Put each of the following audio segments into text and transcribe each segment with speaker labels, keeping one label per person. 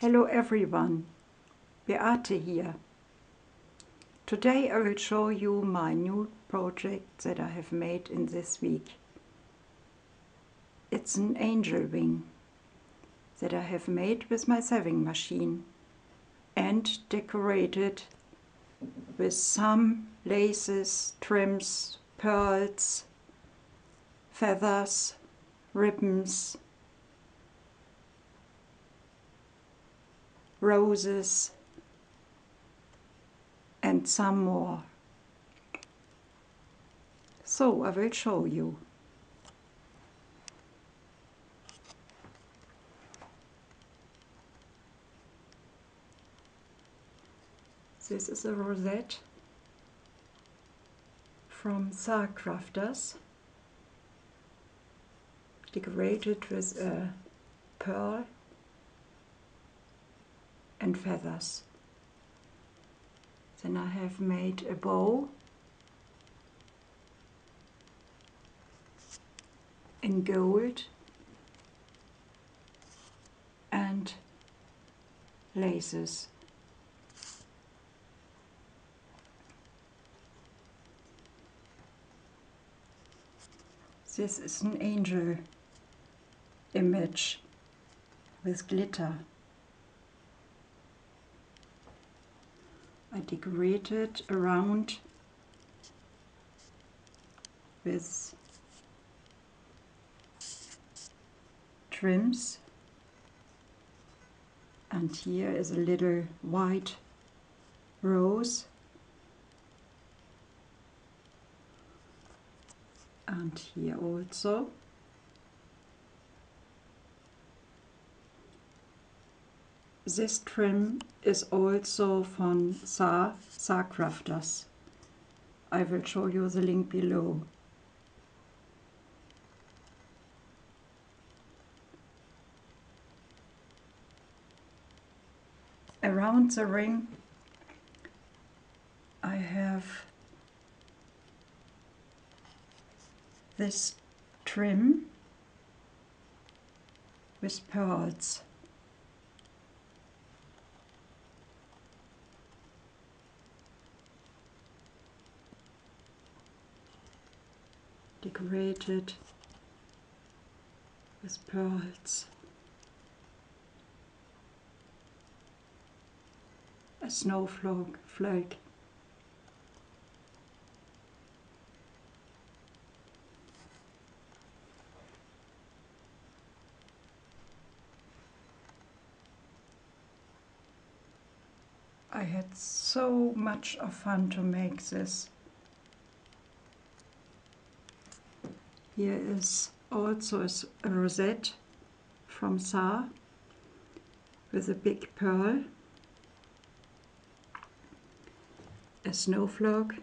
Speaker 1: Hello everyone, Beate here. Today I will show you my new project that I have made in this week. It's an angel wing that I have made with my sewing machine and decorated with some laces, trims, pearls, feathers, ribbons, roses and some more. So I will show you. This is a rosette from SaCrafters, decorated with a pearl and feathers. Then I have made a bow in gold and laces. This is an angel image with glitter. I decorated around with trims. And here is a little white rose. And here also This trim is also from Sa, Saar Crafters. I will show you the link below. Around the ring I have this trim with pearls. Decorated with pearls. A snowflake flake. I had so much of fun to make this. Here is also a rosette from Sa with a big pearl, a snowflake,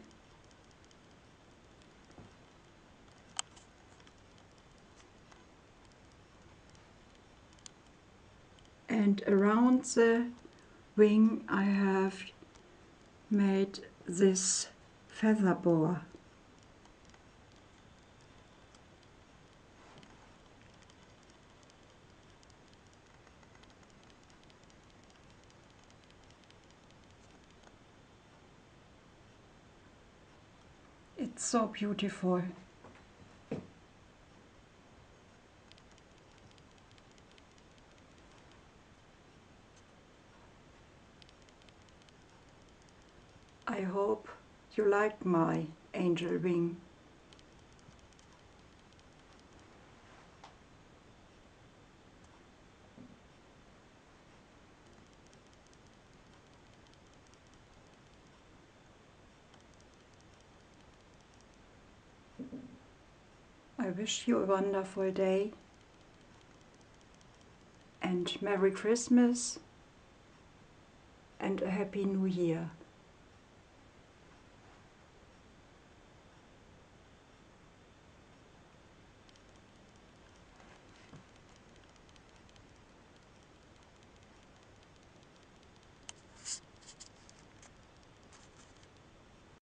Speaker 1: and around the wing I have made this feather boa. It's so beautiful. I hope you like my angel wing. Wish you a wonderful day and Merry Christmas and a Happy New Year.